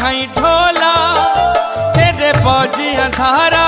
नहीं ढोला तेरे बजी अंधारा